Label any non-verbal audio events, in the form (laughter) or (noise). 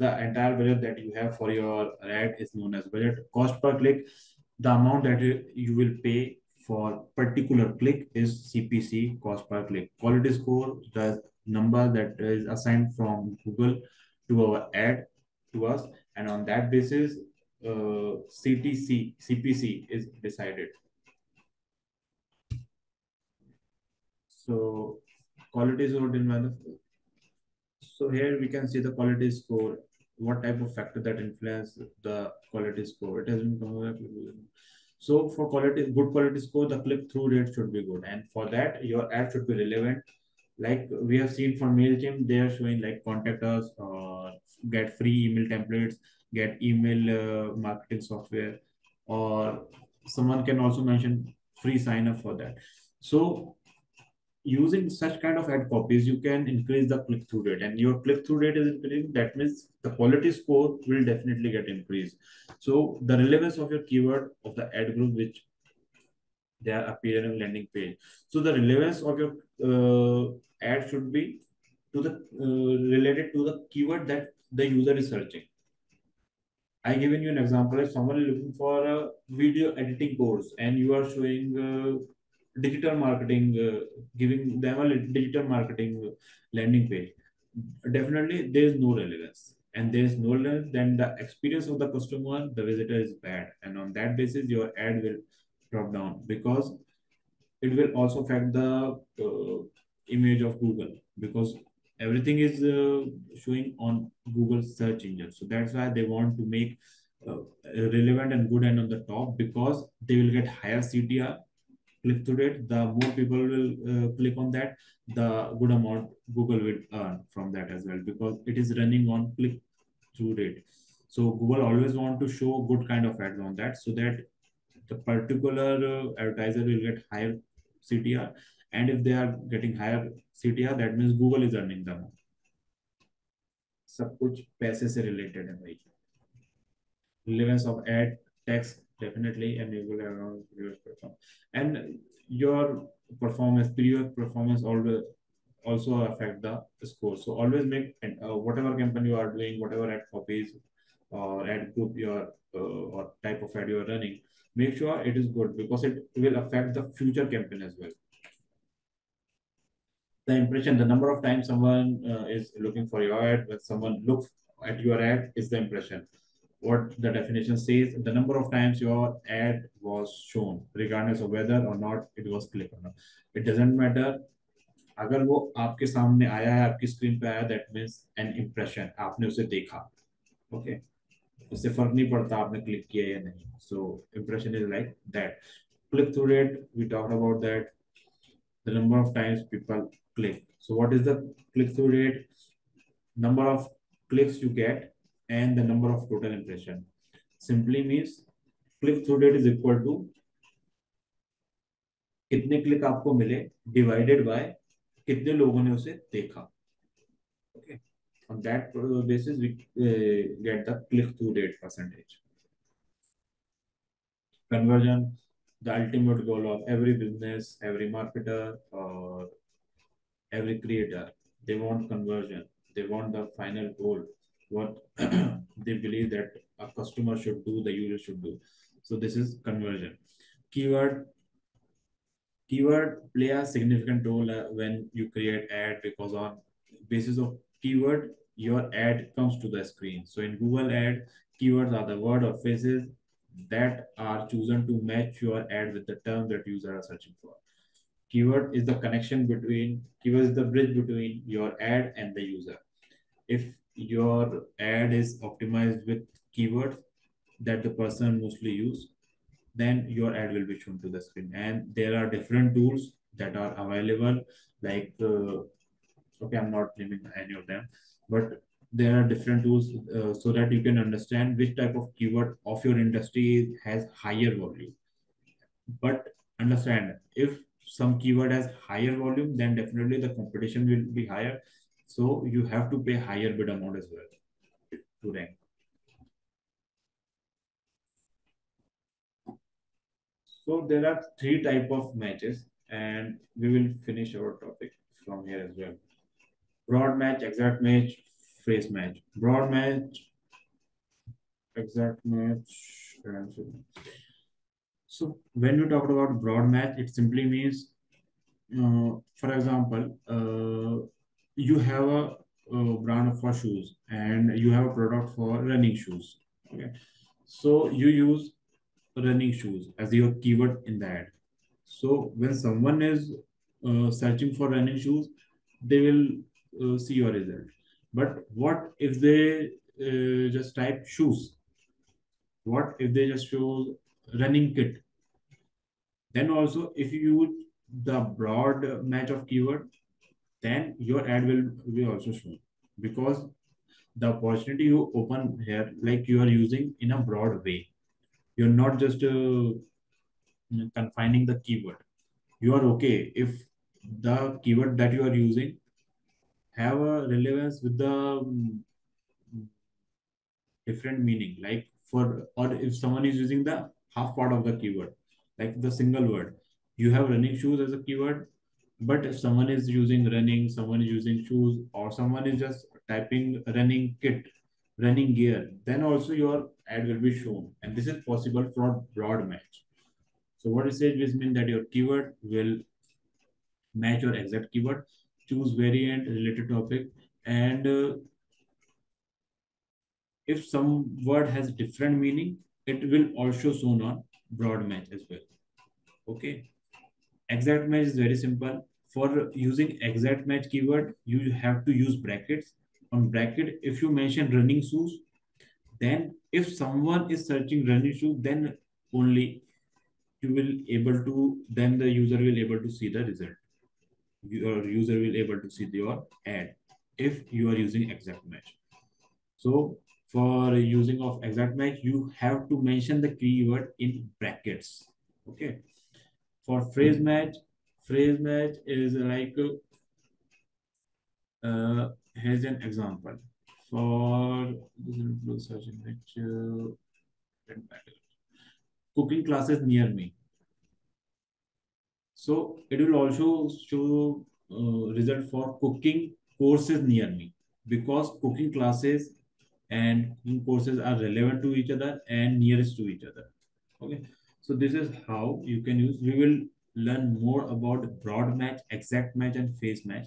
the entire budget that you have for your ad is known as budget. Cost per click, the amount that you will pay for particular click is CPC, cost per click. Quality score, the number that is assigned from Google to our ad to us. And on that basis, uh, CTC, CPC is decided. So quality is score in. So here we can see the quality score, what type of factor that influence the quality score. It has been so for quality, good quality score, the click-through rate should be good. And for that, your ad should be relevant. Like we have seen for MailChimp, they are showing like contact us or get free email templates, get email uh, marketing software, or someone can also mention free sign up for that. So using such kind of ad copies, you can increase the click-through rate and your click-through rate is increasing. That means the quality score will definitely get increased. So the relevance of your keyword of the ad group, which they are appearing landing page. So the relevance of your uh, ad should be to the uh, related to the keyword that the user is searching. I given you an example. If someone is looking for a video editing course and you are showing uh, digital marketing, uh, giving them a digital marketing landing page, definitely there is no relevance. And there is no relevance, then the experience of the customer, the visitor is bad. And on that basis, your ad will drop down because it will also affect the uh, image of Google because everything is uh, showing on Google search engine. So that's why they want to make uh, relevant and good and on the top because they will get higher CTR click through rate, the more people will uh, click on that, the good amount Google will earn from that as well because it is running on click through rate. So Google always want to show good kind of ads on that so that the particular uh, advertiser will get higher CTR. And if they are getting higher CTR, that means Google is earning the more. सब कुछ पैसे से related है भाई relevance of ad text definitely enable around previous perform and your performance previous performance always also affect the score. So always make uh, whatever campaign you are doing whatever ad copies or ad group you are uh, or type of ad you are running make sure it is good because it will affect the future campaign as well. The impression the number of times someone uh, is looking for your ad when someone looks at your ad is the impression what the definition says, the number of times your ad was shown, regardless of whether or not it was clicked or not. It doesn't matter. अगर वो आपके सामने आया है आपकी screen पे आया that means an impression आपने उसे देखा ओके okay? उससे फर्क नहीं पड़ता आपने क्लिक किया या नहीं so impression is like that click through rate we talked about that the number of times people click so what is the click through rate number of clicks you get and the number of total impression. Simply means click through rate is equal to कितने click आपको मिले divided by कितने लोगों ने उसे देखा okay on that basis we uh, get the click through rate percentage conversion the ultimate goal of every business every marketer or every creator they want conversion they want the final goal what (clears throat) they believe that a customer should do, the user should do. So this is conversion. Keyword. Keyword play a significant role uh, when you create ad because on basis of keyword, your ad comes to the screen. So in Google ad, keywords are the word or phrases that are chosen to match your ad with the term that user are searching for. Keyword is the connection between, keyword is the bridge between your ad and the user. If your ad is optimized with keywords that the person mostly use, then your ad will be shown to the screen. And there are different tools that are available, like, uh, okay, I'm not naming any of them, but there are different tools uh, so that you can understand which type of keyword of your industry has higher volume. But understand if some keyword has higher volume, then definitely the competition will be higher so you have to pay higher bid amount as well to rank. So there are three type of matches and we will finish our topic from here as well. Broad match, exact match, phrase match. Broad match, exact match. So when you talk about broad match, it simply means, uh, for example, uh, you have a, a brand for shoes and you have a product for running shoes. Okay, so you use running shoes as your keyword in the ad. So when someone is uh, searching for running shoes, they will uh, see your result. But what if they uh, just type shoes? What if they just show running kit? Then also, if you use the broad match of keyword, then your ad will be also shown because the opportunity you open here, like you are using in a broad way. You're not just uh, confining the keyword. You are okay if the keyword that you are using have a relevance with the um, different meaning like for or if someone is using the half part of the keyword like the single word you have running shoes as a keyword but if someone is using running someone is using shoes or someone is just typing running kit running gear then also your ad will be shown and this is possible for broad match so what it says is mean that your keyword will match your exact keyword, choose variant, related topic, and uh, if some word has different meaning, it will also shown on broad match as well. Okay. Exact match is very simple. For using exact match keyword, you have to use brackets. On bracket, if you mention running shoes, then if someone is searching running shoes, then only you will able to, then the user will able to see the result your user will able to see your ad if you are using exact match. So for using of exact match, you have to mention the keyword in brackets. Okay. For phrase match, phrase match is like, uh, here's an example. For search image, cooking classes near me. So it will also show uh, result for cooking courses near me because cooking classes and cooking courses are relevant to each other and nearest to each other. Okay. So this is how you can use. We will learn more about broad match, exact match, and phrase match.